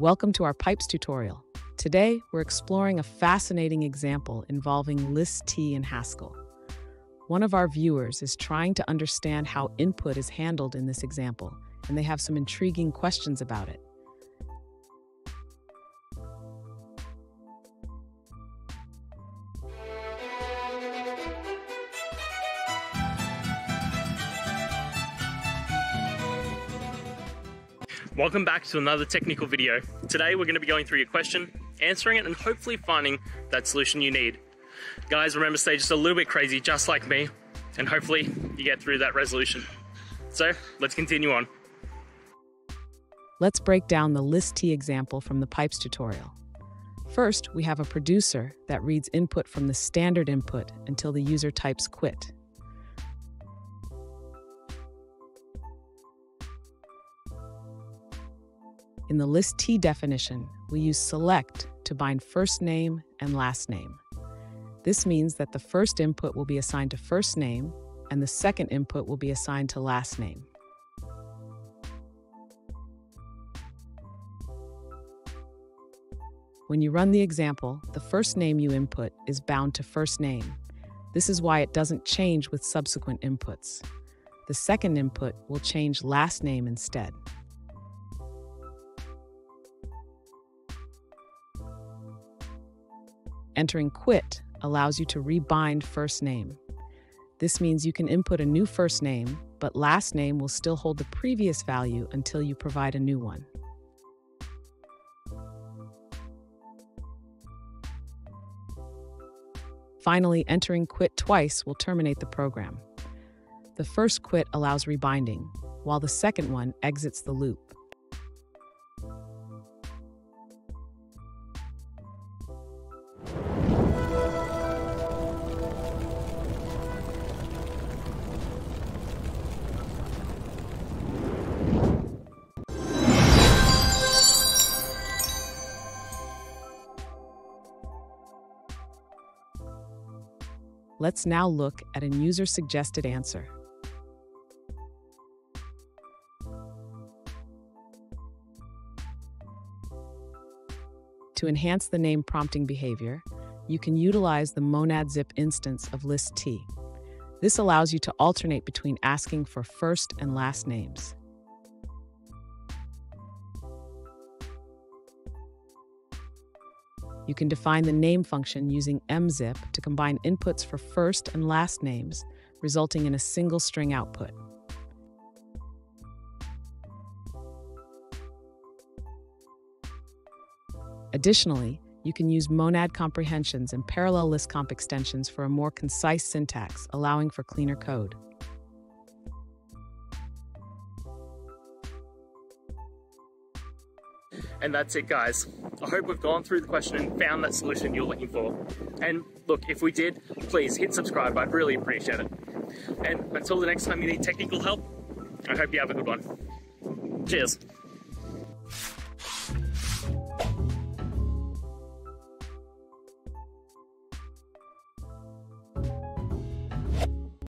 Welcome to our pipes tutorial. Today, we're exploring a fascinating example involving ListT in Haskell. One of our viewers is trying to understand how input is handled in this example, and they have some intriguing questions about it. Welcome back to another technical video. Today we're going to be going through your question, answering it, and hopefully finding that solution you need. Guys, remember stay just a little bit crazy, just like me, and hopefully you get through that resolution. So let's continue on. Let's break down the ListT example from the pipes tutorial. First, we have a producer that reads input from the standard input until the user types quit. In the ListT definition, we use select to bind first name and last name. This means that the first input will be assigned to first name and the second input will be assigned to last name. When you run the example, the first name you input is bound to first name. This is why it doesn't change with subsequent inputs. The second input will change last name instead. Entering quit allows you to rebind first name. This means you can input a new first name, but last name will still hold the previous value until you provide a new one. Finally, entering quit twice will terminate the program. The first quit allows rebinding, while the second one exits the loop. Let's now look at a user-suggested answer. To enhance the name prompting behavior, you can utilize the monad zip instance of ListT. This allows you to alternate between asking for first and last names. You can define the name function using mzip to combine inputs for first and last names, resulting in a single string output. Additionally, you can use monad comprehensions and parallel list comp extensions for a more concise syntax, allowing for cleaner code. And that's it, guys. I hope we've gone through the question and found that solution you're looking for. And look, if we did, please hit subscribe. I'd really appreciate it. And until the next time you need technical help, I hope you have a good one. Cheers.